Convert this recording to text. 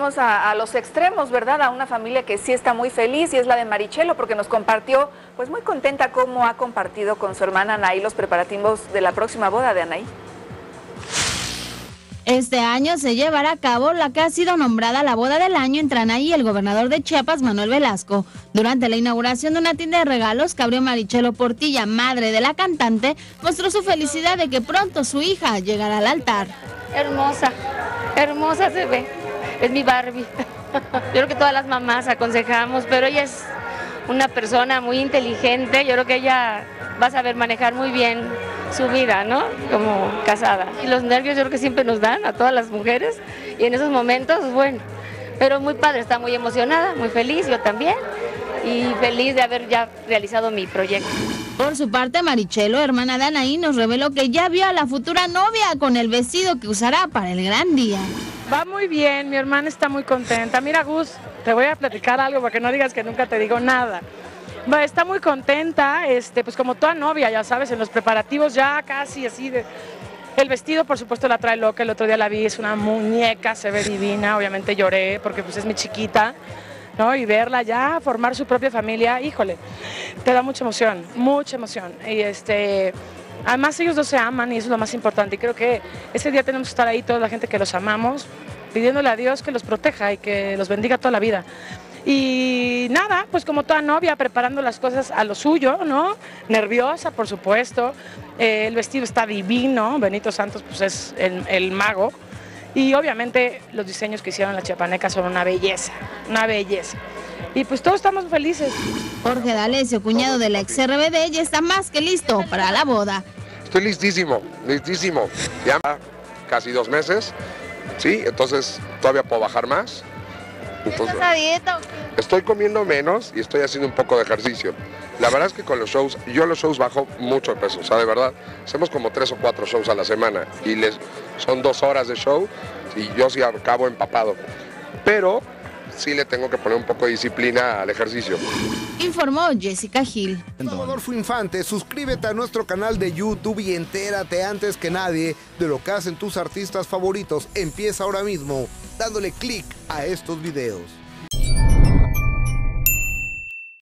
Vamos a, a, los extremos, ¿verdad? A una familia que sí está muy feliz y es la de Marichelo porque nos compartió, pues muy contenta cómo ha compartido con su hermana Anaí los preparativos de la próxima boda de Anaí. Este año se llevará a cabo la que ha sido nombrada la boda del año entre Anaí y el gobernador de Chiapas, Manuel Velasco. Durante la inauguración de una tienda de regalos abrió Marichelo Portilla, madre de la cantante, mostró su felicidad de que pronto su hija llegará al altar. Hermosa, hermosa se ve. Es mi Barbie. Yo creo que todas las mamás aconsejamos, pero ella es una persona muy inteligente. Yo creo que ella va a saber manejar muy bien su vida, ¿no? Como casada. Y los nervios yo creo que siempre nos dan a todas las mujeres y en esos momentos, bueno, pero muy padre, está muy emocionada, muy feliz, yo también, y feliz de haber ya realizado mi proyecto. Por su parte, Marichelo, hermana de Anaí, nos reveló que ya vio a la futura novia con el vestido que usará para el gran día. Va muy bien, mi hermana está muy contenta. Mira, Gus, te voy a platicar algo para que no digas que nunca te digo nada. Está muy contenta, este, pues como toda novia, ya sabes, en los preparativos ya casi así de... El vestido, por supuesto, la trae loca, el otro día la vi, es una muñeca, se ve divina, obviamente lloré porque pues es mi chiquita, ¿no? Y verla ya formar su propia familia, híjole, te da mucha emoción, mucha emoción. Y este, además ellos dos se aman y eso es lo más importante. Y creo que ese día tenemos que estar ahí toda la gente que los amamos, pidiéndole a Dios que los proteja y que los bendiga toda la vida. Y nada, pues como toda novia, preparando las cosas a lo suyo, ¿no? Nerviosa, por supuesto. Eh, el vestido está divino, Benito Santos pues es el, mago. Y obviamente los diseños que hicieron la chiapaneca son una belleza, una belleza. Y pues todos estamos felices. Jorge D'Alessio, cuñado de la ex RBD, ya está más que listo para la boda. Estoy listísimo, listísimo. Ya casi dos meses, ¿sí? Entonces todavía puedo bajar más. Entonces, ¿Estás a dieta? Estoy comiendo menos y estoy haciendo un poco de ejercicio. La verdad es que con los shows, yo los shows bajo mucho de peso, o sea, de verdad, hacemos como tres o cuatro shows a la semana y les, son dos horas de show y yo sí acabo empapado. Pero sí le tengo que poner un poco de disciplina al ejercicio. Informó Jessica Gil. Rodolfo Infante, suscríbete a nuestro canal de YouTube y entérate antes que nadie de lo que hacen tus artistas favoritos. Empieza ahora mismo dándole clic a estos videos.